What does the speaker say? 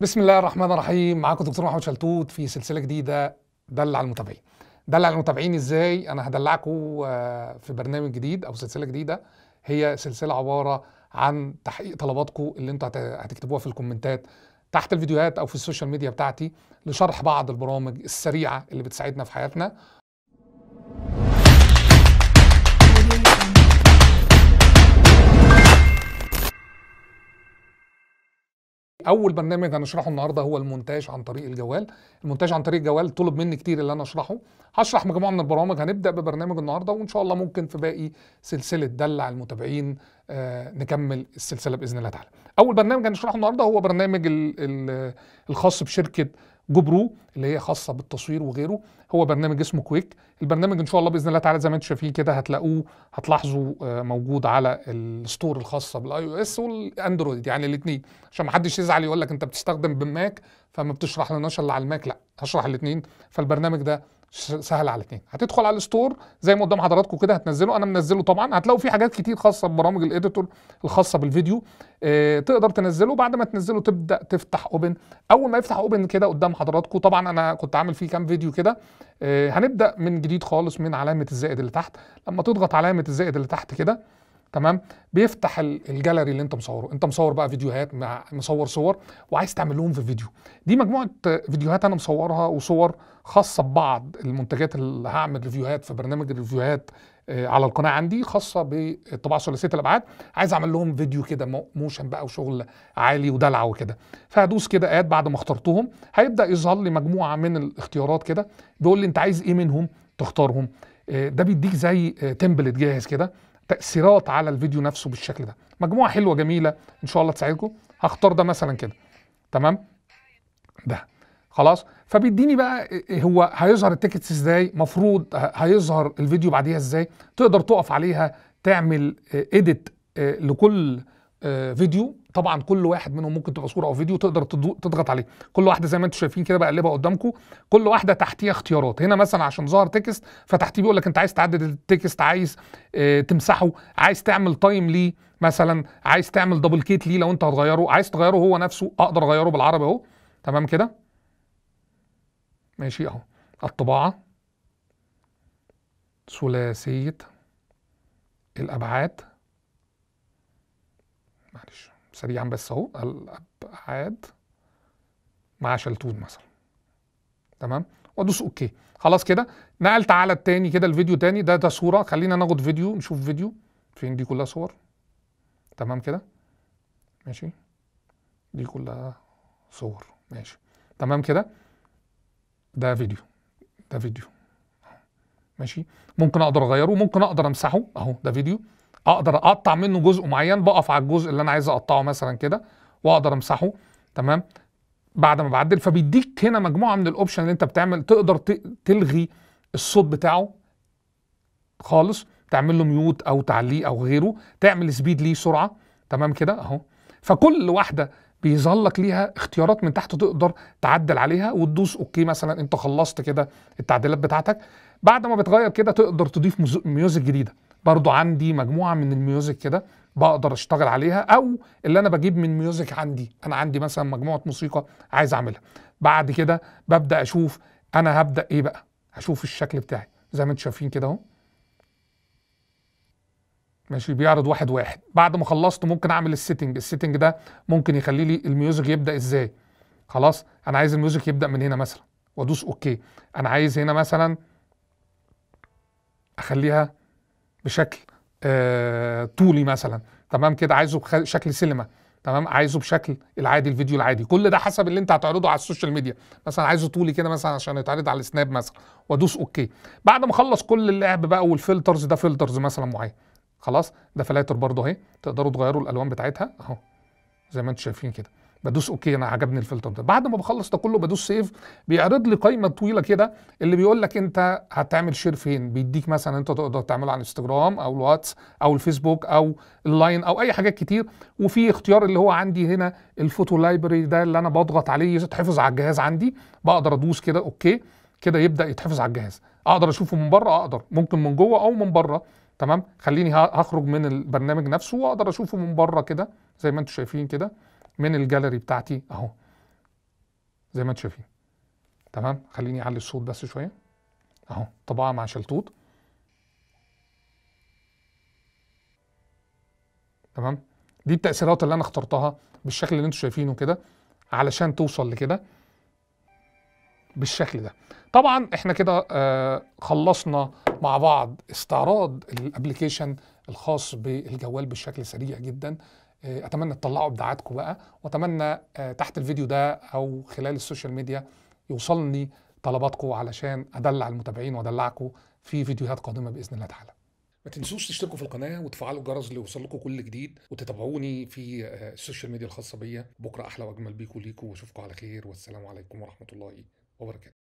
بسم الله الرحمن الرحيم. معاكم دكتور محمد شلتوت في سلسلة جديدة دلع المتابعين. دلع المتابعين إزاي؟ أنا هدلعكم آه، في برنامج جديد أو سلسلة جديدة. هي سلسلة عبارة عن تحقيق طلباتكم اللي أنتوا هت- هتكتبوها في ال comment ات تحت الفيديوهات أو في ال social media بتاعتي لشرح بعض البرامج السريعة اللي بتساعدنا في حياتنا. أول برنامج هنشرحه النهارده هو المونتاج عن طريق الجوال. المونتاج عن طريق الجوال طلب مني كتير اللي أنا أشرحه. هشرح مجموعة من البرامج هنبدأ ببرنامج النهارده وإن شاء الله ممكن في باقي سلسلة دلع المتابعين آه نكمل السلسلة بإذن الله تعالى. أول برنامج هنشرحه النهارده هو برنامج ال ال الخاص بشركة GoPro اللي هي خاصة بالتصوير وغيره. هو برنامج اسمه Quik. البرنامج إن شاء الله بإذن الله تعالى زي ما أنتم شايفين كده هتلاقوه هتلاحظوا آه، موجود على ال store الخاصة بال iOS وال Android يعني الاثنين عشان ما حدش يزعل يقول لك أنت بتستخدم بال Mac فما بتشرح لناش إلا على ال Mac لأ هشرح الاثنين فالبرنامج ده سهل على الاثنين هتدخل على ال store زي ما قدام حضراتكم كده هتنزله أنا منزله طبعا. هتلاقوا فيه حاجات كتير خاصة ببرامج ال editor الخاصة بالفيديو آه تقدر تنزله. بعد ما تنزله تبدأ تفتح open أول ما يفتح open كده قدام حضراتكم طبعا أنا كنت عامل فيه كام فيديو كده آه هنبدأ من جديد خالص من علامة الزائد اللي تحت. لما تضغط علامة الزائد اللي تحت كده تمام؟ بيفتح ال- الجاليري اللي انت مصوره. انت مصور بقى فيديوهات مع مصور صور وعايز تعمل لهم في فيديو. دي مجموعة فيديوهات أنا مصورها وصور خاصة ببعض المنتجات اللي هعمل review هات في برنامج ال review هات آه، على القناة عندي خاصة بالطباعه ثلاثية الأبعاد. عايز أعمل لهم فيديو كده mo- motion بقى وشغل عالي ودلع وكده. فهدوس كده add بعد ما اخترتهم. هيبدأ يظهر لي مجموعة من الاختيارات كده. بيقول لي أنت عايز إيه منهم؟ تختارهم. آه، ده بيديك زي template جاهز كده. تأثيرات على الفيديو نفسه بالشكل ده. مجموعة حلوة جميلة إن شاء الله تساعدكم. هختار ده مثلا كده. تمام؟ ده. خلاص؟ فبيديني بقى إيه هو هيظهر ال text إزاي؟ مفروض هيظهر الفيديو بعديها إزاي؟ تقدر تقف عليها تعمل edit لكل آه، فيديو. طبعا كل واحد منهم ممكن تبقى صورة أو فيديو تقدر تضغط عليه. كل واحدة زي ما أنتم شايفين كده بقلبها قدامكم. كل واحدة تحتيها اختيارات. هنا مثلا عشان ظهر text فتحتيه بيقول لك أنت عايز تعدل ال text عايز آه، تمسحه عايز تعمل time ليه مثلا عايز تعمل duplicate ليه لو انت هتغيره عايز تغيره هو نفسه أقدر أغيره بالعربي أهو. تمام كده؟ ماشي أهو. الطباعة. ثلاثية. الأبعاد. معلش. سريعا بس أهو. الابعاد مع شلتوت مثلا. تمام؟ وادوس OK. خلاص كده. نقلت على التاني كده الفيديو تاني. ده ده صورة. خلينا ناخد فيديو نشوف فيديو. فين دي كلها صور؟ تمام كده؟ ماشي. دي كلها صور. ماشي. تمام كده؟ ده فيديو. ده فيديو. ماشي. ممكن أقدر أغيره. ممكن أقدر أمسحه. أهو ده فيديو. أقدر اقطع منه جزء معين بقف على الجزء اللي أنا عايز اقطعه مثلا كده واقدر امسحه تمام؟ بعد ما بعدل فبيديك هنا مجموعة من ال options اللي انت بتعمل تقدر تلغي الصوت بتاعه خالص تعمل له mute أو تعليق أو غيره تعمل speed ليه سرعة تمام كده؟ أهو. فكل واحدة بيظهر لك ليها اختيارات من تحت تقدر تعدل عليها وتدوس OK مثلا أنت خلصت كده التعديلات بتاعتك. بعد ما بتغير كده تقدر تضيف music جديدة. برضو عندي مجموعة من ال music كده بقدر أشتغل عليها أو اللي أنا بجيب من music عندي. أنا عندي مثلا مجموعة موسيقى عايز أعملها. بعد كده ببدأ أشوف أنا هبدأ إيه بقى؟ هشوف الشكل بتاعي. زي ما أنتم شايفين كده أهو. ماشي بيعرض واحد واحد. بعد ما خلصت ممكن أعمل ال setting ال setting ده ممكن يخلي لي ال music يبدأ إزاي؟ خلاص أنا عايز ال music يبدأ من هنا مثلا. وأدوس OK. أنا عايز هنا مثلا أخليها بشكل آه طولي مثلا. تمام كده؟ عايزه بشكل سينما. تمام؟ عايزه بشكل العادي الفيديو العادي. كل ده حسب اللي انت هتعرضه على ال social media. مثلا عايزه طولي كده مثلا عشان يتعرض على السناب مثلا. وادوس OK. بعد ما أخلص كل اللعب بقى وال filters ده filters مثلا معين. خلاص؟ ده فلاتر برضه أهي. تقدروا تغيروا الألوان بتاعتها. أهو. زي ما أنتم شايفين كده. بدوس OK أنا عجبني الفلتر ده. بعد ما بخلص ده كله بدوس save بيعرض لي قائمة طويلة كده اللي بيقول لك أنت هتعمل share فين؟ بيديك مثلا أنت تقدر تعمله على الانستجرام أو الواتس أو الفيسبوك أو اللاين أو أي حاجات كتير. وفي اختيار اللي هو عندي هنا ال photo library ده اللي أنا بضغط عليه يتحفظ على الجهاز عندي. بقدر أدوس كده OK كده يبدأ يتحفظ على الجهاز. أقدر أشوفه من بره أقدر. ممكن من جوه أو من بره. تمام؟ خليني هخرج من البرنامج نفسه وأقدر أشوفه من بره كده زي ما أنتم شايفين كده. من الجاليري بتاعتي اهو. زي ما أنتم شايفين. تمام؟ خليني اعلي الصوت بس شوية. اهو طباعة مع شلتوت. تمام؟ دي التأثيرات اللي أنا اخترتها بالشكل اللي أنتم شايفينه كده علشان توصل لكده. بالشكل ده. طبعا إحنا كده آه خلصنا مع بعض استعراض ال application الخاص بالجوال بشكل سريع جدا. أتمنى تطلعوا إبداعاتكم بقى وأتمنى آه تحت الفيديو ده أو خلال ال social media يوصلني طلباتكم علشان أدلع المتابعين وأدلعكم في فيديوهات قادمة بإذن الله تعالى. ما تنسوش تشتركوا في القناة وتفعلوا الجرس اللي يوصل لكم كل جديد وتتابعوني في آه، ال social media الخاصة بيا. بكرة أحلى وأجمل بيكم ليكم وأشوفكم على خير والسلام عليكم ورحمة الله وبركاته.